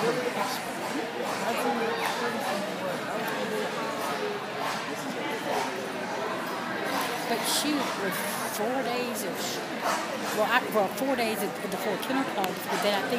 But shoot, with four days of, well, I, well, four days of, four kennel clubs, but then I think